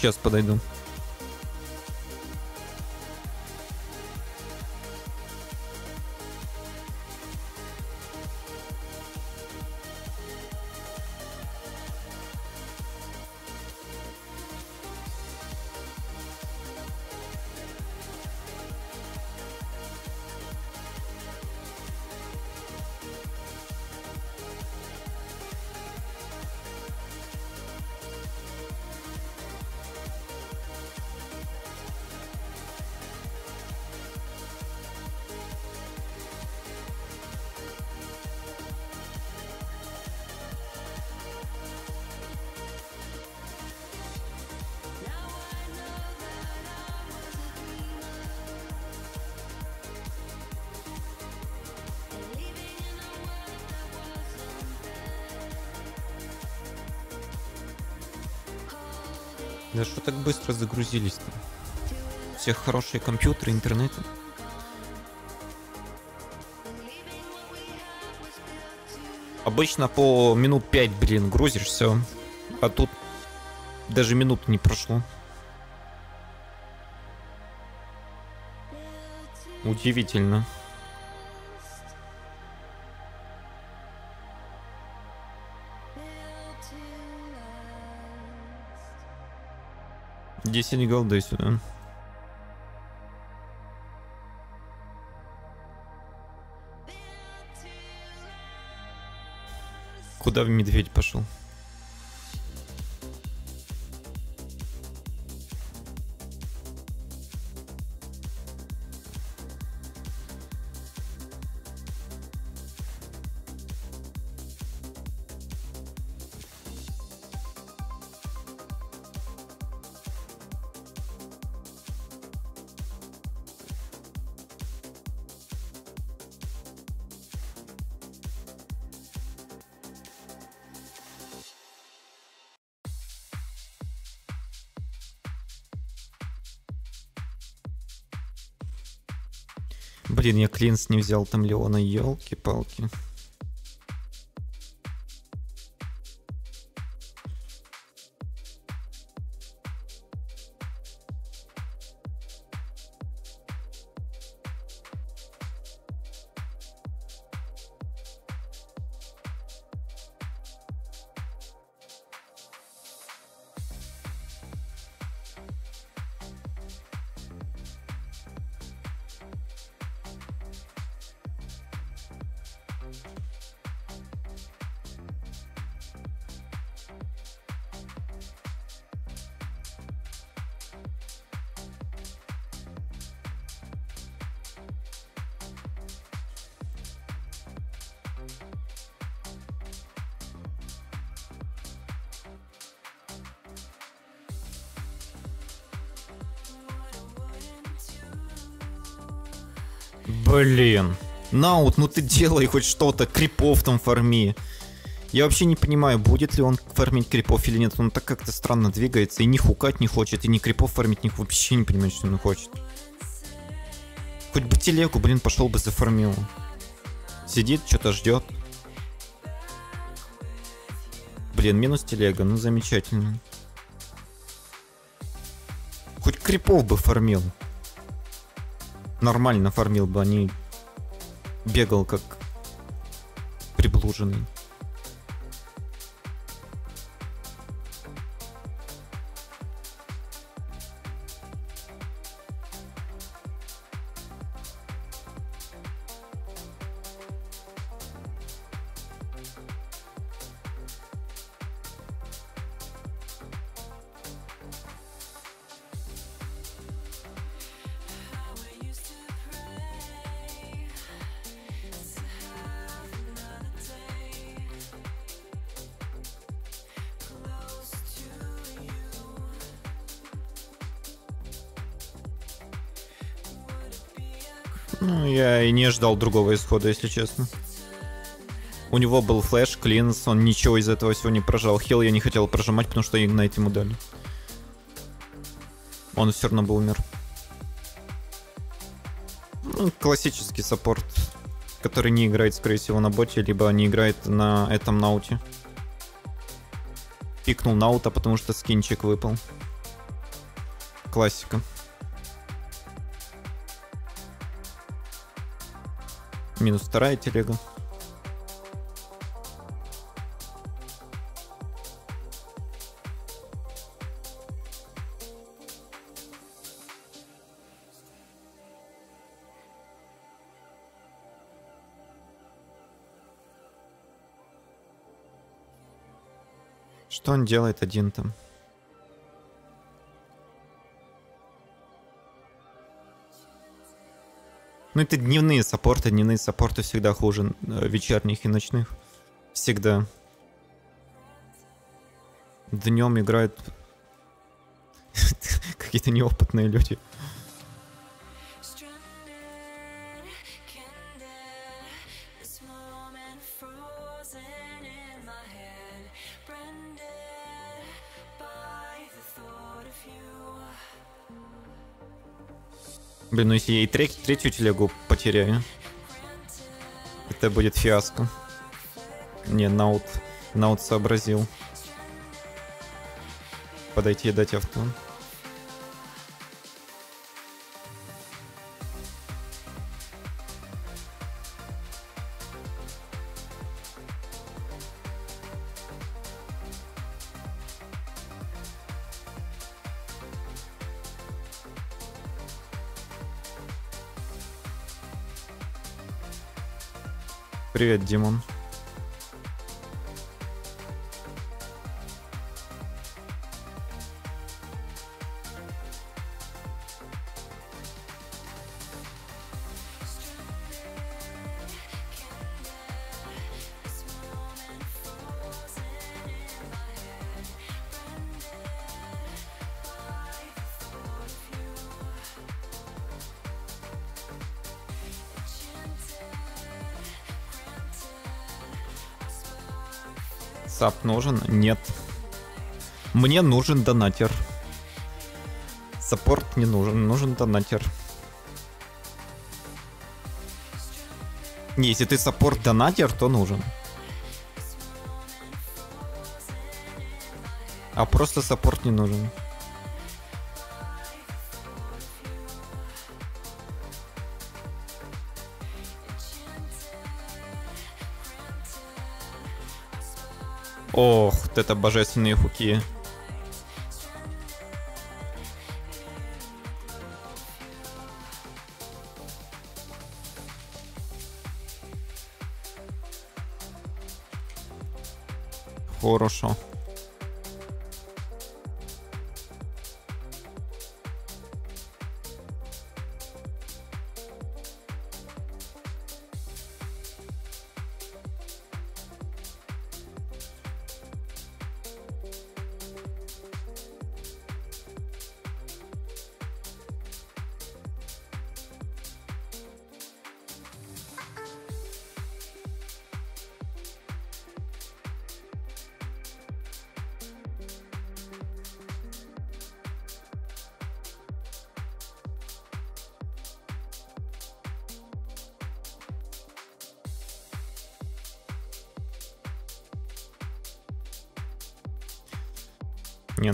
Сейчас подойду. Быстро загрузились-то? У всех хорошие компьютеры, интернеты. Обычно по минут 5, блин, грузишь, все. А тут даже минут не прошло. Удивительно. Десять голды сюда. Куда в медведь пошел? Блин, я клинс не взял там Леона, елки-палки. Блин. Наут, ну ты делай хоть что-то, крипов там фарми. Я вообще не понимаю, будет ли он фармить крипов или нет. Он так как-то странно двигается и не хукать не хочет, и ни крипов фармить не вообще не понимаю, что он хочет. Хоть бы телегу, блин, пошел бы зафармил. Сидит, что-то ждет. Блин, минус телега, ну замечательно. Хоть крипов бы фармил. Нормально фармил бы, не бегал как приблуженный. Ну, я и не ждал другого исхода, если честно. У него был флеш, клинс, он ничего из этого всего не прожал. Хил я не хотел прожимать, потому что игнайт ему дали. Он все равно бы умер. Ну, классический саппорт, который не играет, скорее всего, на боте, либо не играет на этом науте. Пикнул наута, потому что скинчик выпал. Классика. Минус вторая телега. Что он делает один там? Ну это дневные саппорты, дневные саппорты всегда хуже э, вечерних и ночных. Всегда. Днем играют какие-то неопытные люди. Блин, ну если я и трек, третью телегу потеряю, это будет фиаско. Не, наут, наут сообразил. Подойти и дать авто. Привет, Димон. Сап нужен? Нет. Мне нужен донатер. Саппорт не нужен, нужен донатер. Не, если ты саппорт донатер, то нужен. А просто саппорт не нужен. Ох, вот это божественные хуки. Хорошо.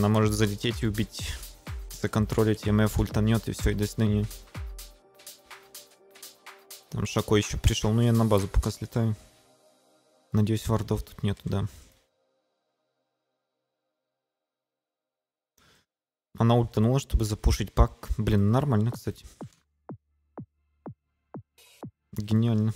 Она может залететь и убить, законтролить, ЕМФ ультанет и все, и до свидания. Там Шако еще пришел, но я на базу пока слетаю. Надеюсь, вардов тут нету, да. Она ультанула, чтобы запушить пак. Блин, нормально, кстати. Гениально.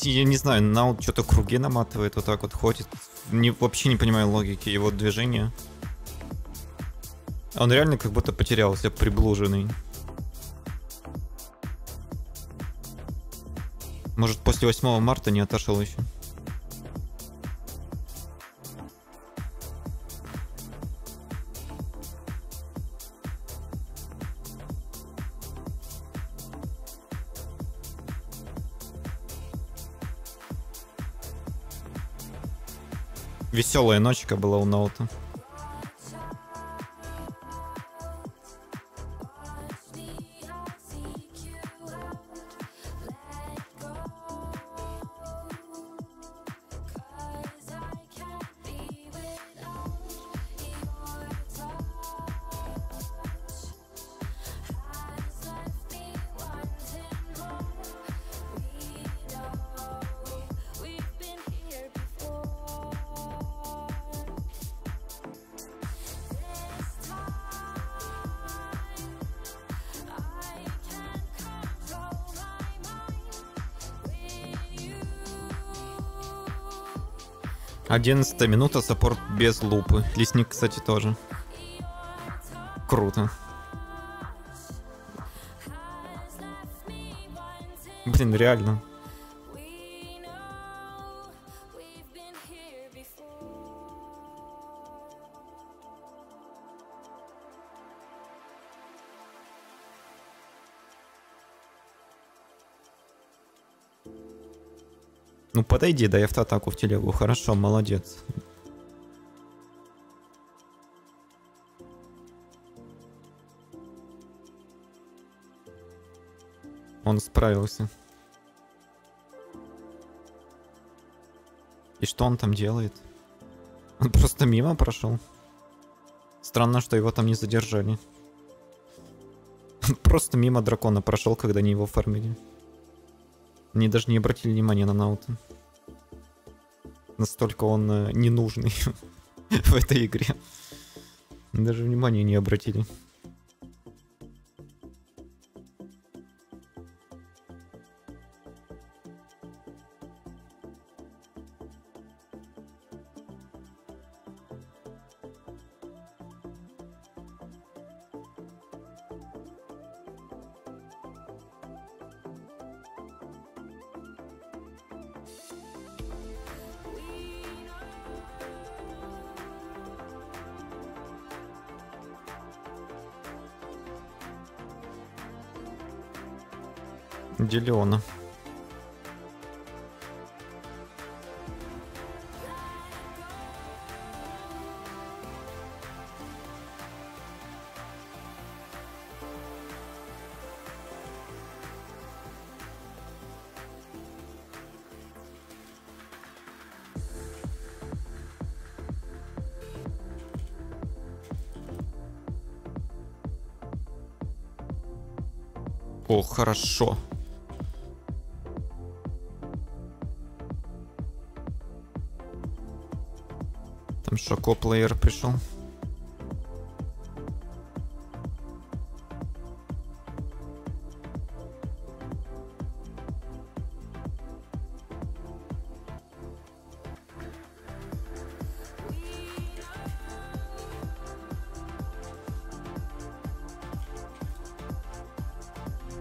Я не знаю, Наут что-то круги наматывает, вот так вот ходит. Не, вообще не понимаю логики его движения. Он реально как будто потерялся, приблуженный. Может, после 8 марта не отошел еще. Веселая ночка была у Ноута. Одиннадцатая минута, саппорт без лупы. Лесник, кстати, тоже. Круто. Блин, реально. Ну подойди, дай автоатаку в телегу. Хорошо, молодец. Он справился. И что он там делает? Он просто мимо прошел. Странно, что его там не задержали. Просто мимо дракона прошел, когда они его фармили. Они даже не обратили внимания на Наута. Настолько он э, ненужный в этой игре. Даже внимания не обратили. Делеона. О, хорошо. Там Шоко плеер пришел.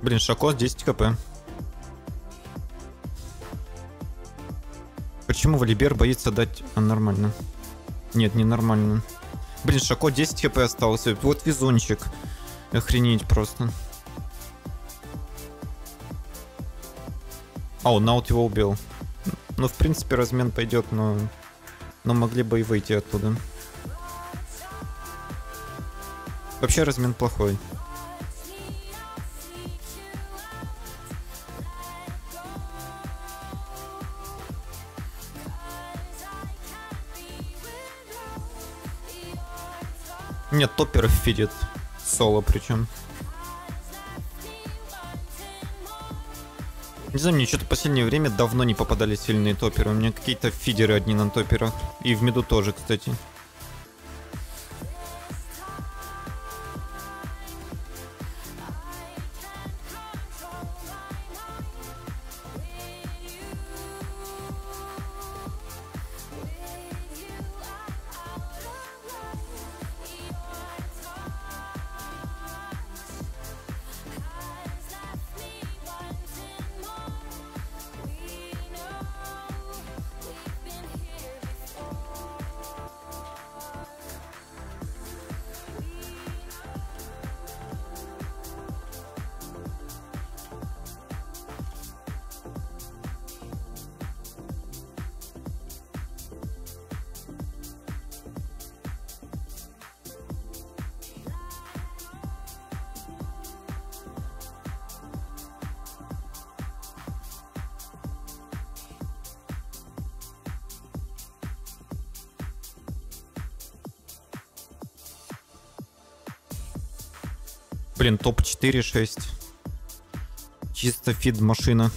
Блин, Шако 10 кп. Почему Валибер боится дать... Нормально. Нет, не нормально. Блин, Шако 10 хп остался. Вот везунчик. Охренеть просто. А, он наут его убил. Ну, в принципе, размен пойдет, но... Но могли бы и выйти оттуда. Вообще размен плохой. Нет, топеров фидит. Соло причем. Не знаю, мне что-то в последнее время давно не попадали сильные топеры. У меня какие-то фидеры одни на топерах. И в меду тоже, кстати. Блин, топ 4-6. Чисто фид машина.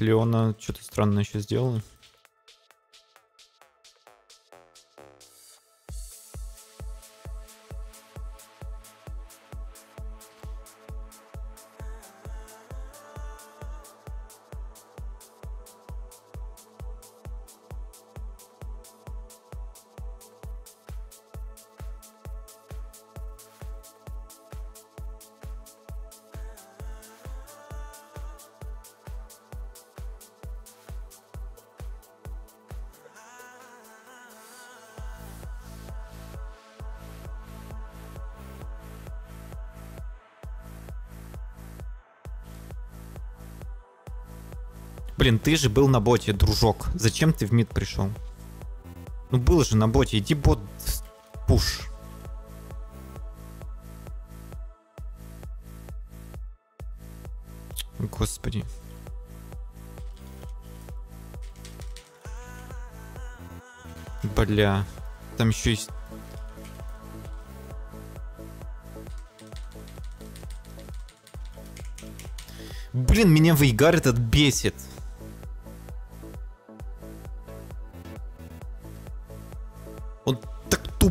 Леона что-то странное еще сделала. Блин, ты же был на боте, дружок. Зачем ты в мид пришел? Ну был же на боте, иди бот пуш. Господи. Бля. Там еще есть... Блин, меня Вейгар этот бесит.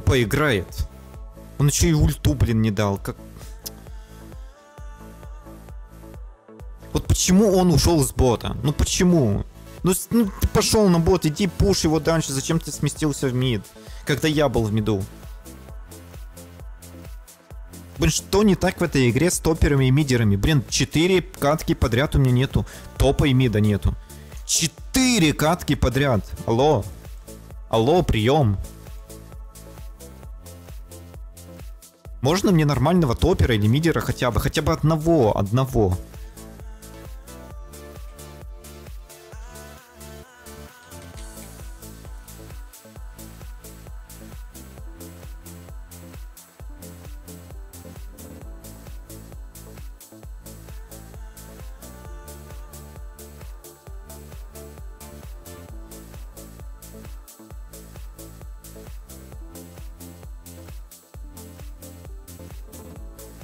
Тупо играет. Он еще и ульту, блин, не дал. Как... Вот почему он ушел с бота? Ну почему? Ну, ну ты пошел на бот, иди пуш его дальше. Зачем ты сместился в мид? Когда я был в миду. Блин, что не так в этой игре с топерами и мидерами? Блин, 4 катки подряд у меня нету. Топа и мида нету. 4 катки подряд. Алло. Алло, прием. Можно мне нормального топера или мидера хотя бы? Хотя бы одного, одного.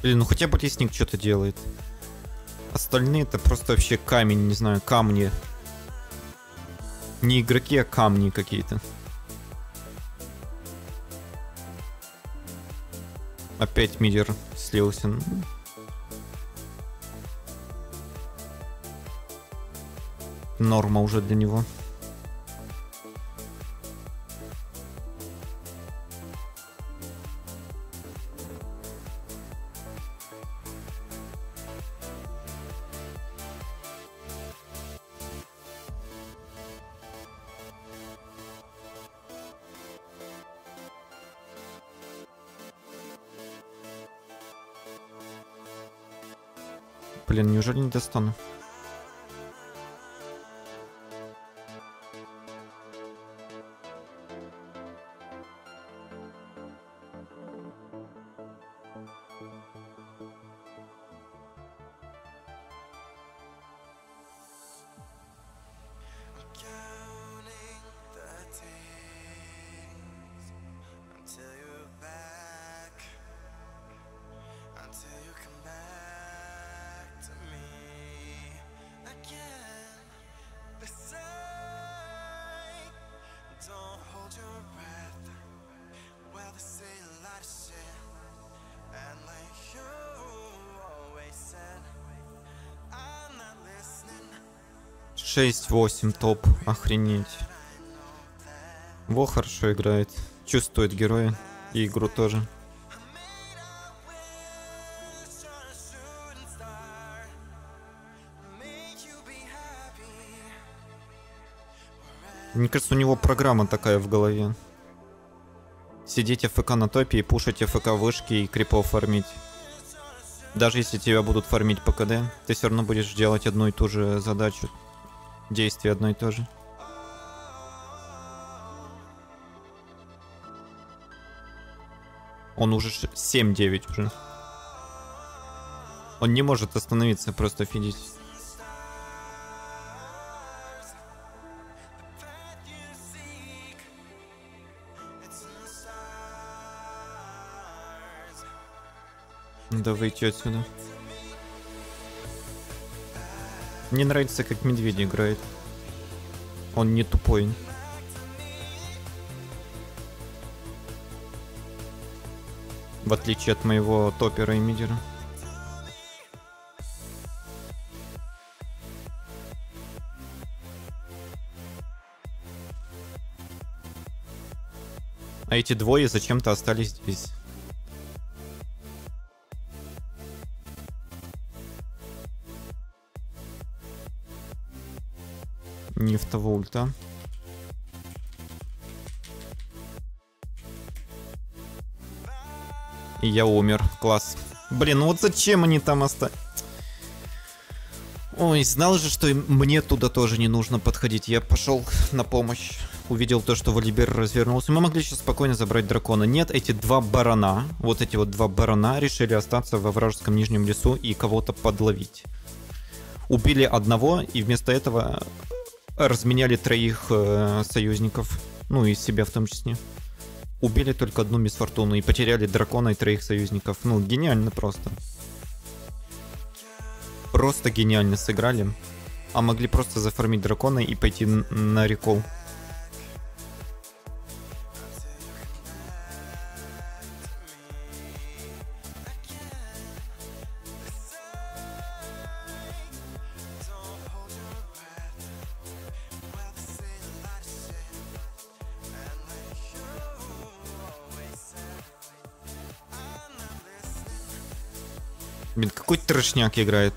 Блин, ну хотя бы лесник что-то делает. Остальные это просто вообще камень, не знаю, камни. Не игроки, а камни какие-то. Опять мидер слился. Норма уже для него. Блин, неужели не достану? 6-8 топ. Охренеть. Во хорошо играет. Чувствует героя. И игру тоже. Мне кажется, у него программа такая в голове. Сидеть ФК на топе и пушить ФК вышки и крипов фармить. Даже если тебя будут фармить по КД, ты все равно будешь делать одну и ту же задачу. Действие одно и то же. Он уже 7-9 уже. Он не может остановиться, просто фидить. Надо выйти отсюда. Мне нравится, как медведь играет. Он не тупой. В отличие от моего топера и мидера. А эти двое зачем-то остались здесь. Нефтового ульта. И я умер. Класс. Блин, ну вот зачем они там остались? Ой, знал же, что мне туда тоже не нужно подходить. Я пошел на помощь. Увидел то, что Валибер развернулся. Мы могли сейчас спокойно забрать дракона. Нет, эти два барана, вот эти вот два барана решили остаться во вражеском нижнем лесу и кого-то подловить. Убили одного, и вместо этого разменяли троих э, союзников, ну и себя в том числе. Убили только одну мисс Фортуну и потеряли дракона и троих союзников. Ну, гениально просто. Просто гениально сыграли. А могли просто зафармить дракона и пойти на рекол. Блин, какой трешняк играет.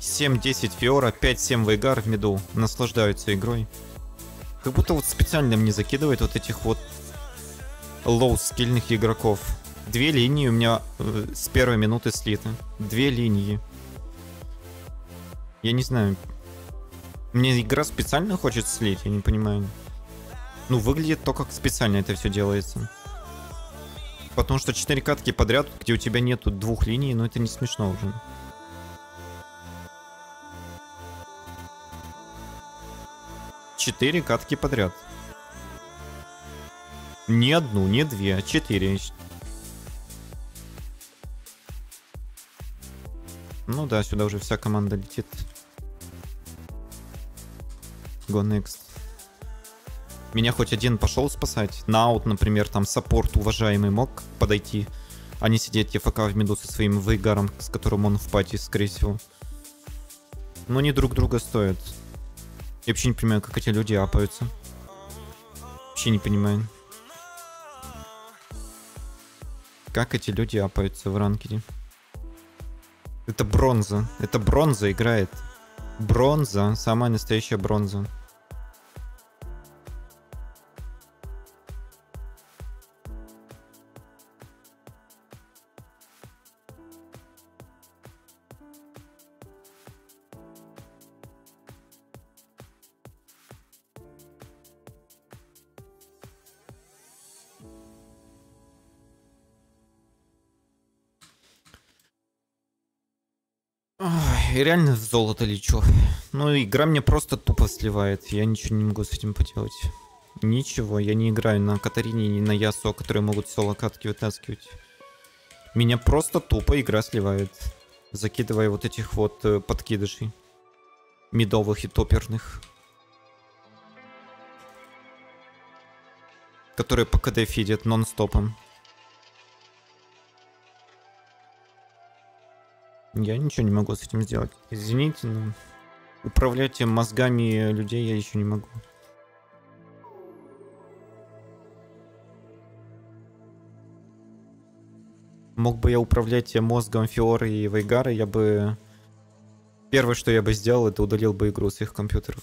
Семь, десять Фиора, 5-7 Вейгар в миду. Наслаждаются игрой. Как будто вот специально мне закидывает вот этих вот лоу-скильных игроков. Две линии у меня э, с первой минуты слиты. Две линии. Я не знаю. Мне игра специально хочет слить, я не понимаю. Ну, выглядит то, как специально это все делается. Потому что 4 катки подряд, где у тебя нету двух линий, ну это не смешно уже. Четыре катки подряд. Не одну, не две, а четыре. Ну да, сюда уже вся команда летит. Go next. Меня хоть один пошел спасать. Наут, например, там саппорт уважаемый мог подойти, а не сидеть ЕФК в миду со своим выгаром, с которым он в пати, скорее всего. Но они друг друга стоят. Я вообще не понимаю, как эти люди апаются. Вообще не понимаю. Как эти люди апаются в ранкеде. Это бронза. Это бронза играет. Бронза. Самая настоящая бронза. Ой, реально в золото лечу. Ну, игра мне просто тупо сливает. Я ничего не могу с этим поделать. Ничего, я не играю на Катарине, ни на Ясо, которые могут соло катки вытаскивать. Меня просто тупо игра сливает. Закидывая вот этих вот э, подкидышей. медовых и топерных. Которые по КД фидят нон-стопом. Я ничего не могу с этим сделать. Извините, но управлять мозгами людей я еще не могу. Мог бы я управлять мозгом Фиоры и Вейгары, я бы... Первое, что я бы сделал, это удалил бы игру с их компьютеров.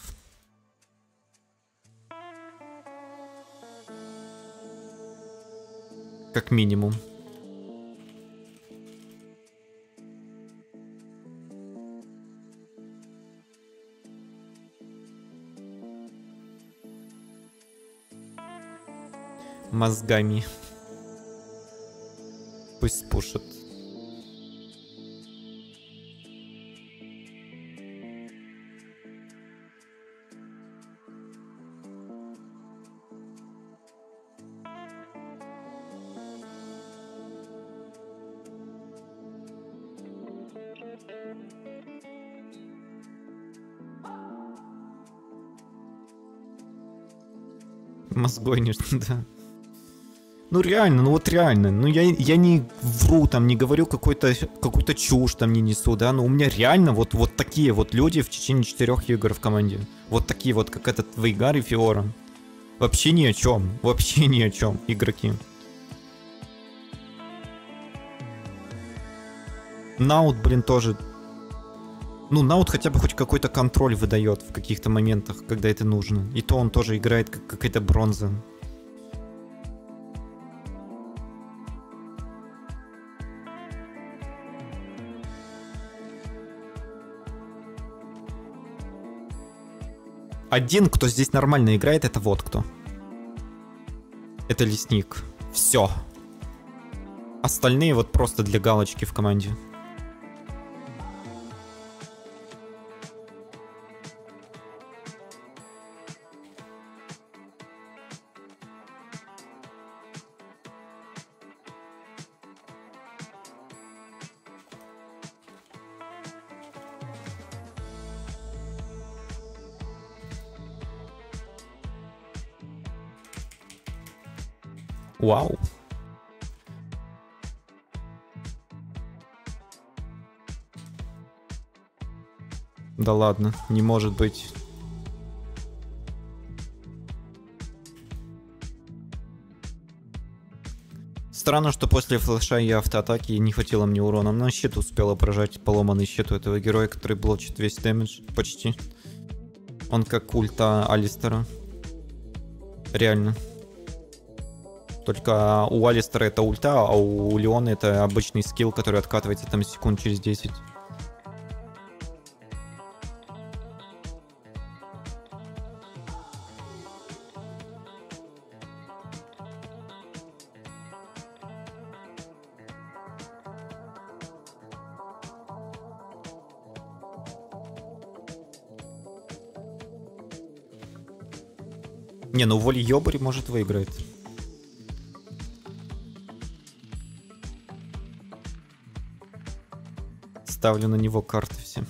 Как минимум. Мозгами. Пусть спушат. Мозгонишь, да. Ну реально, ну вот реально, ну я, я не вру, там, не говорю какой-то какую-то чушь там не несу, да, но у меня реально вот, вот такие вот люди в течение четырех игр в команде. Вот такие вот, как этот Вейгар и Фиора. Вообще ни о чем, вообще ни о чем игроки. Наут, блин, тоже... Ну, Наут хотя бы хоть какой-то контроль выдает в каких-то моментах, когда это нужно. И то он тоже играет как какая-то бронза. Один, кто здесь нормально играет, это вот кто. Это лесник. Все. Остальные вот просто для галочки в команде. Да ладно, не может быть. Странно, что после флеша и автоатаки не хватило мне урона. На щит успела прожать поломанный щит у этого героя, который блочит весь дэмэдж почти. Он как ульта Алистера. Реально. Только у Алистера это ульта, а у Леона это обычный скилл, который откатывается там секунд через 10. Не, ну Воли Йобари может выиграть. ставлю на него карты все.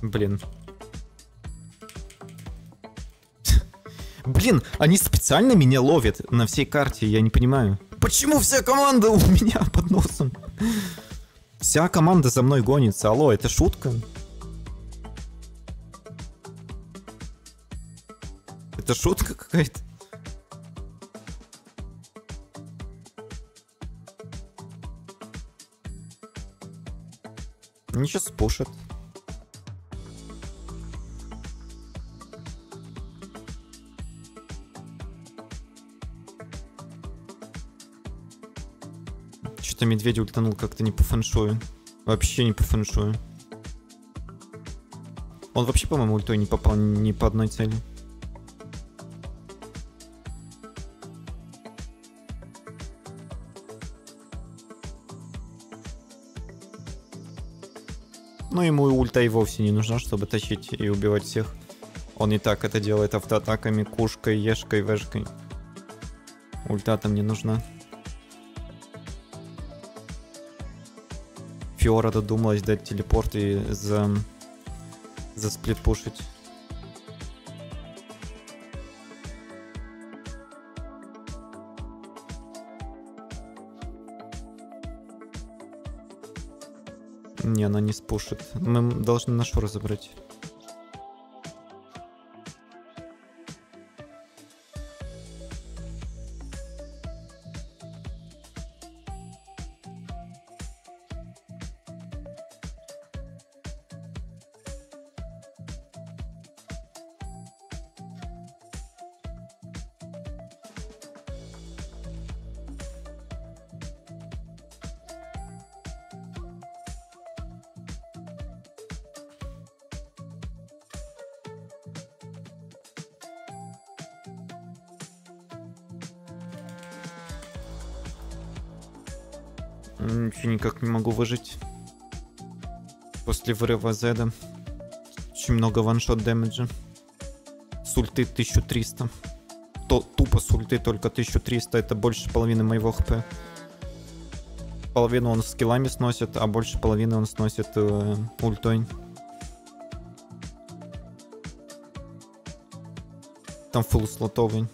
Блин. Блин, они специально меня ловят на всей карте, я не понимаю. Почему вся команда у меня под носом? Вся команда за мной гонится. Алло, это шутка? Это шутка какая-то. Они сейчас спушат. Что-то медведь утонул как-то не по фэншую. Вообще не по фэншую. Он вообще, по-моему, ультой не попал ни по одной цели. Ну, ему ульта и вовсе не нужна, чтобы тащить и убивать всех. Он и так это делает автоатаками, кушкой, ешкой, вешкой. Ульта-то мне нужна. Фиора додумалась дать телепорт и за... сплит пушить. Не, она не спушит. Мы должны нашу разобрать. После вырыва Зеда. Очень много ваншот дэмэджа. С ульты 1300. То, тупо с ульты только 1300. Это больше половины моего хп. Половину он скиллами сносит, а больше половины он сносит э, ультой. Там фулл слотовый.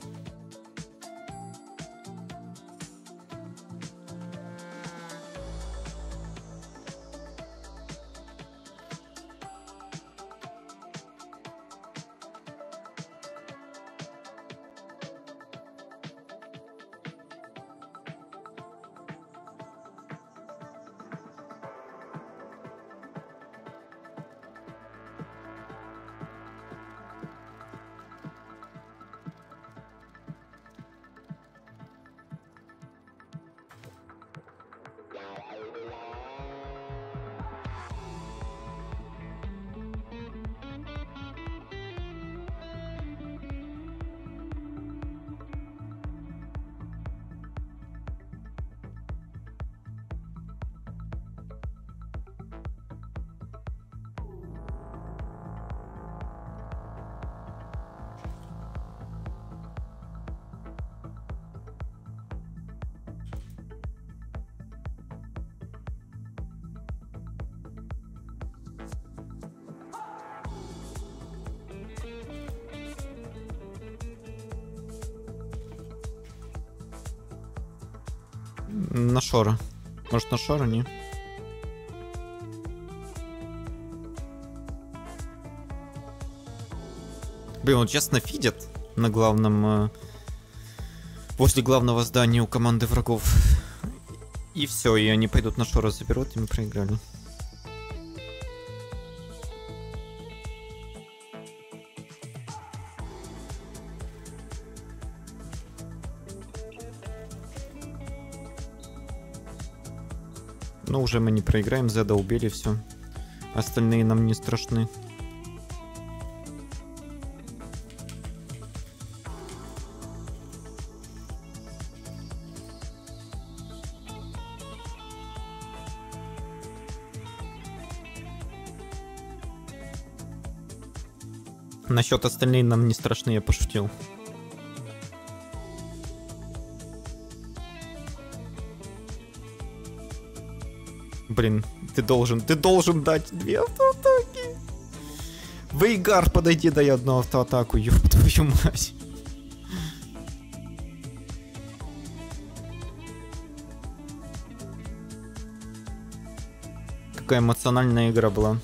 На шора. Может на шора, не? Блин, он честно фидит на главном... Э, возле главного здания у команды врагов. И все, и они пойдут на шора заберут, и мы проиграли. Уже мы не проиграем, Зеда убили, все. Остальные нам не страшны. Насчет остальных нам не страшны, я пошутил. Блин, ты должен, ты должен дать две автоатаки. Вейгар, подойди, дай одну автоатаку, ёб твою мать. Какая эмоциональная игра была.